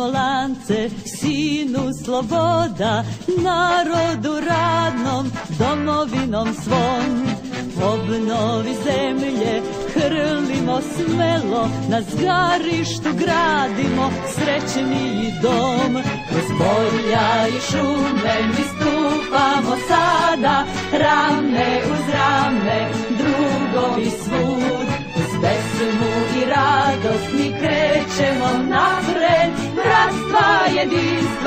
Smolance, sinu sloboda, narodu radnom, domovinom svom. Obnovi zemlje, hrlimo smelo, na zgarištu gradimo srećniji dom. Kroz polja i šume mi stupamo sada, rame uz rame,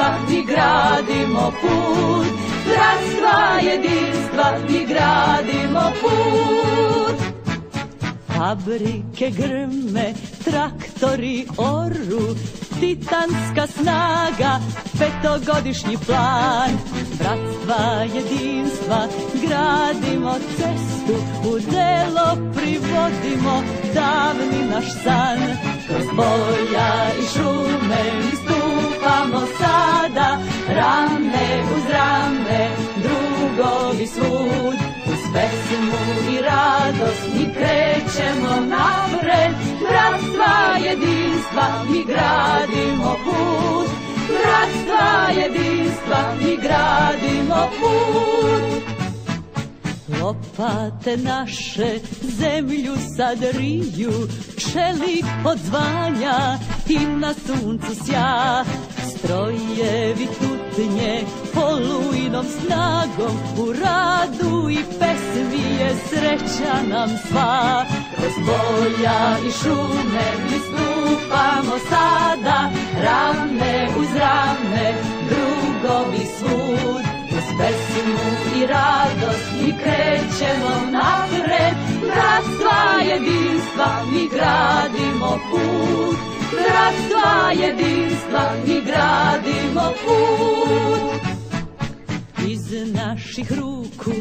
jedinstva mi gradimo put. Bratstva jedinstva mi gradimo put. Fabrike grme, traktori oru, titanska snaga, petogodišnji plan. Bratstva jedinstva, gradimo cestu, u delo privodimo davni naš san. Kroz polja i šume mi stupamo sada, mi krećemo napred, bratstva jedinstva mi gradimo put. Bratstva jedinstva mi gradimo put. Lopate naše zemlju sad riju, čelik odzvanja i na suncu sja. Strojevi tutnje olujnom snagom u radu i pesmi je sreća nam sva. Kroz polja i šume mi stupamo sada, rame uz rame, drugovi svud. Uz pesmu i radost mi krećemo napred, bratstva jedinstva mi gradimo put. Bratstva jedinstva mi gradimo put. Iz naših ruku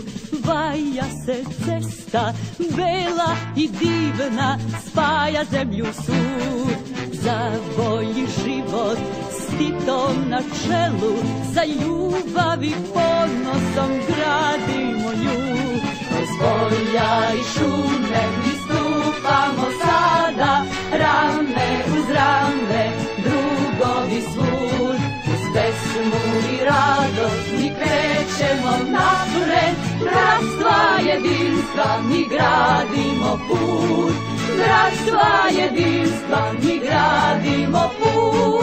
vaja se cesta, bela i divna, spaja zemlju svu. Za bolji život s Titom na čelu, za ljubav i ponosom jedinstva mi gradimo put. Bratstva jedinstva mi gradimo put.